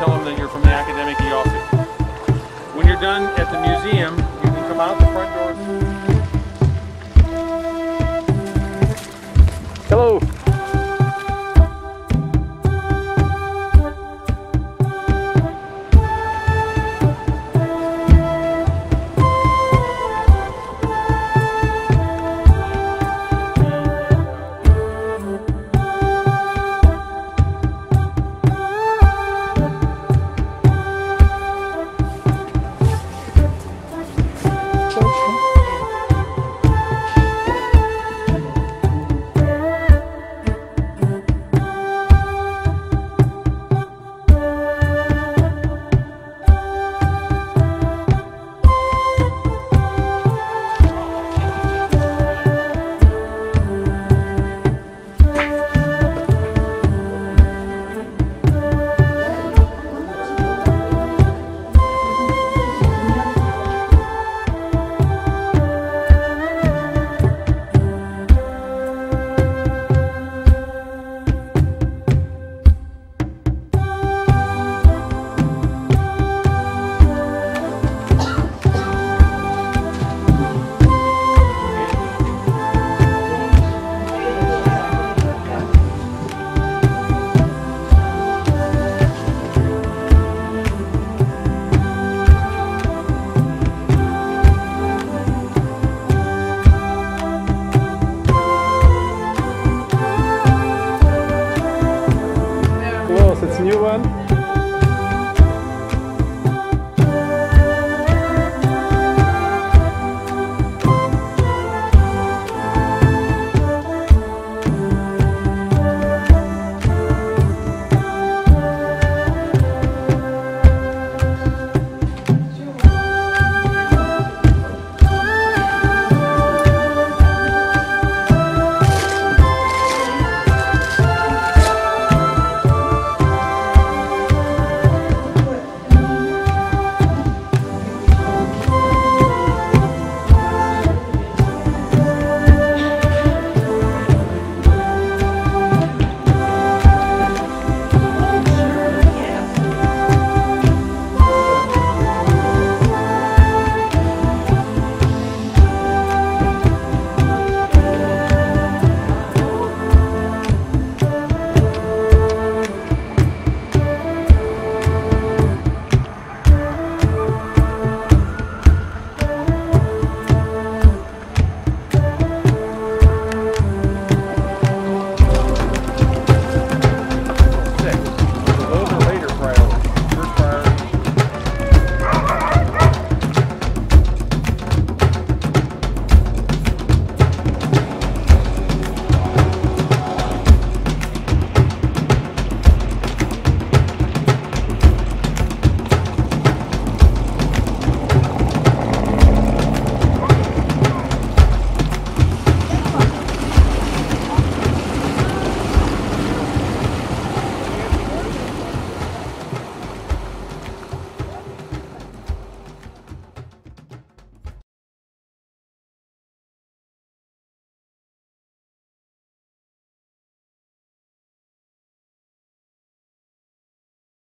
tell them that you're from the academic EOFI. When you're done at the museum,